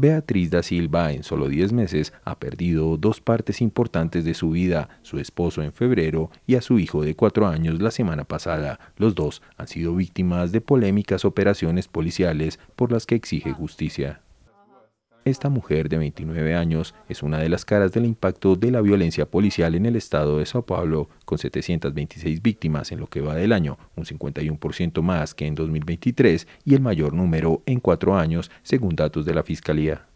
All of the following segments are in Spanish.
Beatriz da Silva en solo 10 meses ha perdido dos partes importantes de su vida, su esposo en febrero y a su hijo de cuatro años la semana pasada. Los dos han sido víctimas de polémicas operaciones policiales por las que exige justicia. Esta mujer de 29 años es una de las caras del impacto de la violencia policial en el estado de Sao Paulo, con 726 víctimas en lo que va del año, un 51% más que en 2023 y el mayor número en cuatro años, según datos de la Fiscalía.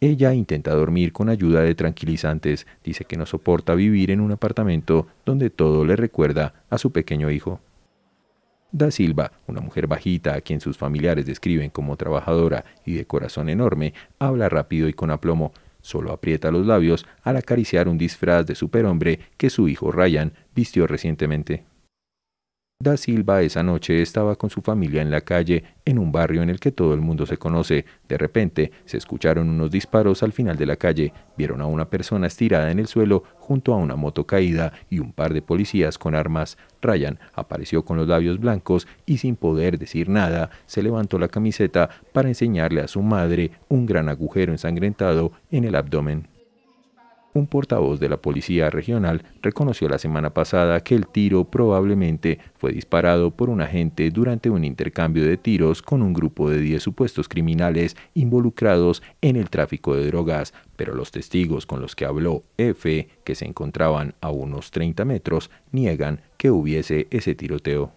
Ella intenta dormir con ayuda de tranquilizantes, dice que no soporta vivir en un apartamento donde todo le recuerda a su pequeño hijo. Da Silva, una mujer bajita a quien sus familiares describen como trabajadora y de corazón enorme, habla rápido y con aplomo. Solo aprieta los labios al acariciar un disfraz de superhombre que su hijo Ryan vistió recientemente. Da Silva esa noche estaba con su familia en la calle, en un barrio en el que todo el mundo se conoce. De repente se escucharon unos disparos al final de la calle, vieron a una persona estirada en el suelo junto a una moto caída y un par de policías con armas. Ryan apareció con los labios blancos y sin poder decir nada, se levantó la camiseta para enseñarle a su madre un gran agujero ensangrentado en el abdomen. Un portavoz de la Policía Regional reconoció la semana pasada que el tiro probablemente fue disparado por un agente durante un intercambio de tiros con un grupo de 10 supuestos criminales involucrados en el tráfico de drogas, pero los testigos con los que habló F, que se encontraban a unos 30 metros, niegan que hubiese ese tiroteo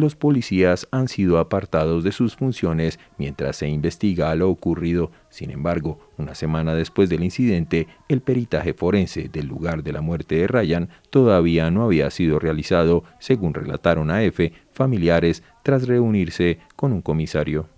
los policías han sido apartados de sus funciones mientras se investiga lo ocurrido. Sin embargo, una semana después del incidente, el peritaje forense del lugar de la muerte de Ryan todavía no había sido realizado, según relataron a F familiares tras reunirse con un comisario.